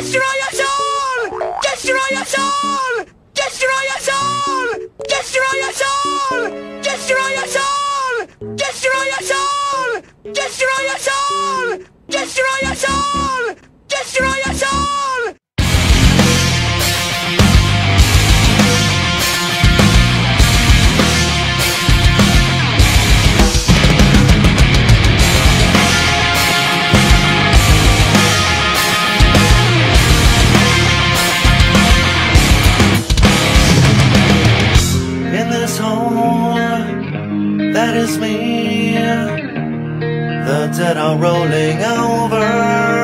Destroy us all! Destroy us all! Destroy us all! Destroy us all! Destroy us all! Destroy us all! Destroy us all! Destroy us all! Destroy us all! Me. The dead are rolling over.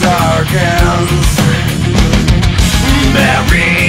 darkens Mary